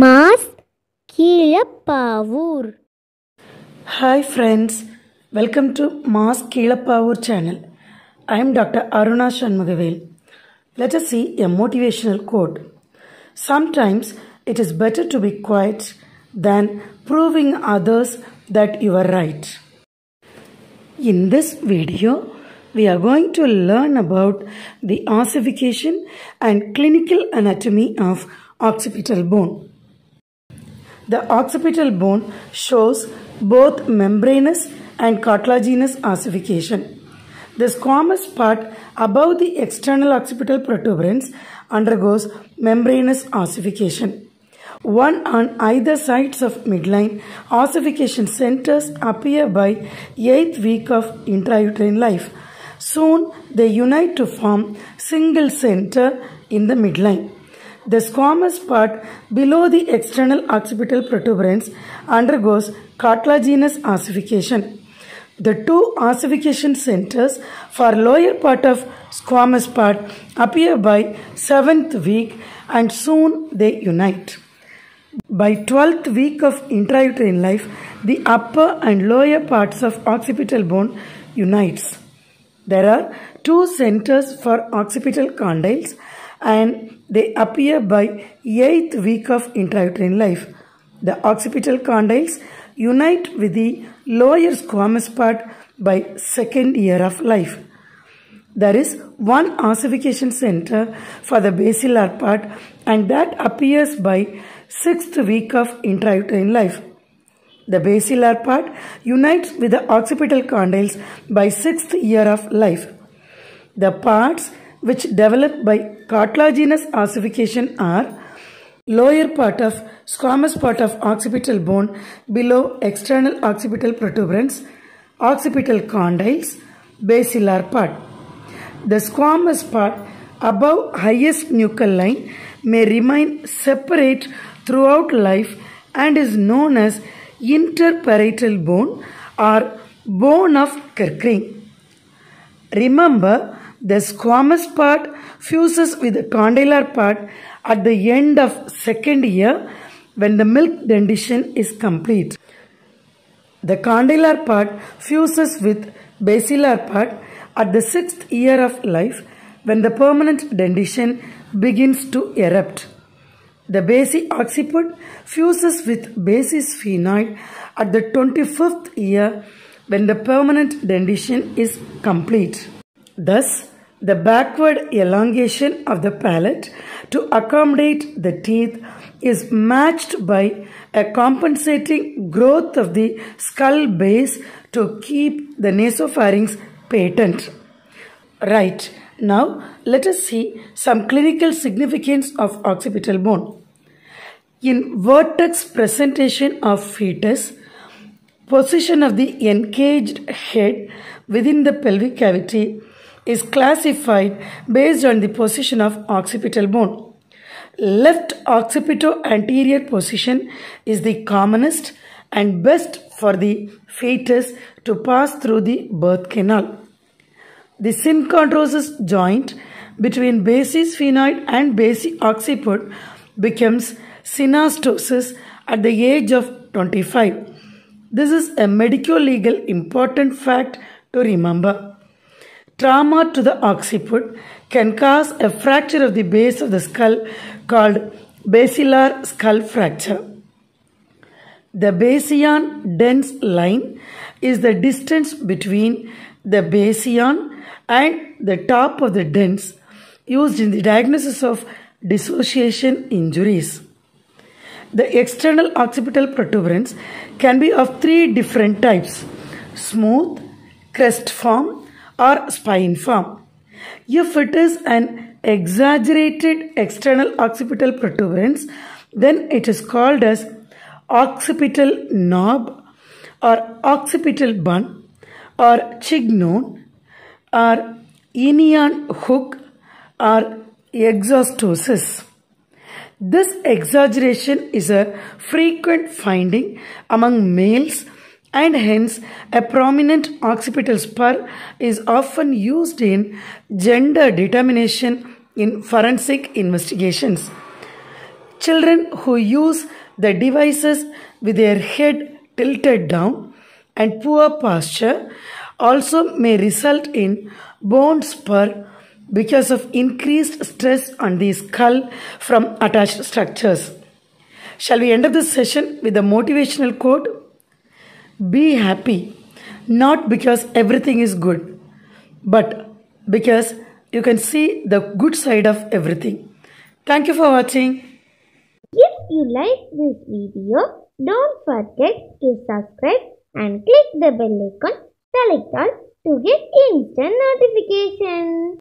Mass Keezhapavur Hi friends, welcome to Mass Keelapavur channel. I am Dr. Aruna Shanmugavel. Let us see a motivational quote. Sometimes it is better to be quiet than proving others that you are right. In this video, we are going to learn about the ossification and clinical anatomy of occipital bone. The occipital bone shows both membranous and cartilaginous ossification. The squamous part above the external occipital protuberance undergoes membranous ossification. One on either sides of midline ossification centers appear by 8th week of intrauterine life. Soon they unite to form single center in the midline. The squamous part below the external occipital protuberance undergoes cartilaginous ossification. The two ossification centers for lower part of squamous part appear by 7th week and soon they unite. By 12th week of intrauterine life, the upper and lower parts of occipital bone unites. There are two centers for occipital condyles and they appear by 8th week of intrauterine life. The occipital condyles unite with the lower squamous part by second year of life. There is one ossification center for the basilar part and that appears by 6th week of intrauterine life. The basilar part unites with the occipital condyles by 6th year of life. The parts which develop by cartilaginous ossification are lower part of squamous part of occipital bone below external occipital protuberance, occipital condyles, basilar part. The squamous part above highest nuchal line may remain separate throughout life and is known as interparietal bone or bone of Kerckring. Remember, the squamous part fuses with the condylar part at the end of second year when the milk dentition is complete. The condylar part fuses with basilar part at the sixth year of life when the permanent dentition begins to erupt. The basi occiput fuses with basis sphenoid at the 25th year when the permanent dentition is complete. Thus, the backward elongation of the palate to accommodate the teeth is matched by a compensating growth of the skull base to keep the nasopharynx patent. Right, now let us see some clinical significance of occipital bone. In vertex presentation of fetus, position of the encaged head within the pelvic cavity is classified based on the position of occipital bone. Left occipito-anterior position is the commonest and best for the fetus to pass through the birth canal. The synchondrosis joint between basis sphenoid and basi occiput becomes synostosis at the age of 25. This is a medico-legal important fact to remember. Trauma to the occiput can cause a fracture of the base of the skull called basilar skull fracture. The basion dens line is the distance between the basion and the top of the dens used in the diagnosis of dissociation injuries. The external occipital protuberance can be of three different types smooth, crest form, or spine form. If it is an exaggerated external occipital protuberance, then it is called as occipital knob or occipital bun or chignon or inion hook or exostosis. This exaggeration is a frequent finding among males and hence a prominent occipital spur is often used in gender determination in forensic investigations. Children who use the devices with their head tilted down and poor posture also may result in bone spur because of increased stress on the skull from attached structures. Shall we end up this session with a motivational quote? Be happy, not because everything is good, but because you can see the good side of everything. Thank you for watching. If you like this video, don't forget to subscribe and click the bell icon select all to get instant notification.